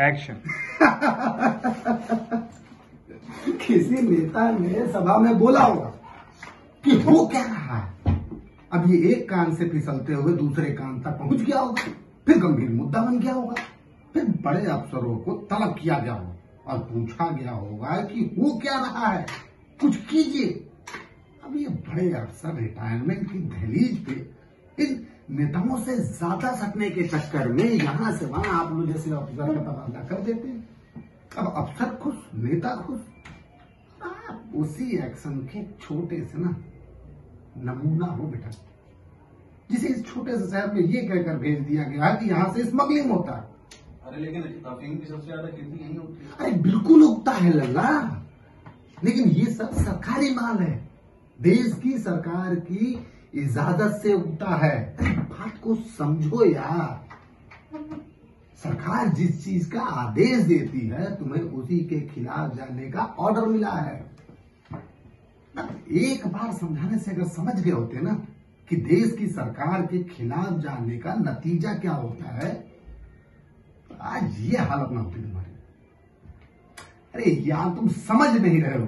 Action किसी नेता ने सभा में बोला होगा कि हो क्या रहा है? अब ये एक कान से फिसलते हुए दूसरे कान तक पहुँच गया होगा, फिर गंभीर मुद्दा बन गया होगा, फिर बड़े अफसरों को तलब किया गया होगा और पूछा गया होगा कि हो क्या रहा है? कुछ कीजिए। अब ये बड़े अफसर रिटायरमेंट की दहलीज पे इन नेताओं से ज़्यादा सटने के चक्कर में यहाँ से वहाँ आप लोग जैसे अफसर का तबादला कर देते हैं। अब अफसर खुश नेता खुश। आप उसी एक्शन के छोटे से ना नमूना हो बेटा। जिसे इस छोटे से शहर में ये कहकर भेज दिया गया है कि यहाँ से स्मगलिंग होता है। अरे लेकिन अफीम की सबसे ज़्यादा खेती यही होती है? अरे बिल्कुल उगता है लल्ला। लेकिन ये सब सरकारी माल है। देश की सरकार की इजाज़त से उगता है। बात को समझो यार। सरकार जिस चीज़ का आदेश देती है, तुम्हें उसी के खिलाफ जाने का ऑर्डर मिला है। एक बार समझाने से अगर समझ गए होते ना, कि देश की सरकार के खिलाफ जाने का नतीजा क्या होता है तो आज ये हालत ना होती तुम्हारी। अरे यार तुम समझ नहीं रहे हो।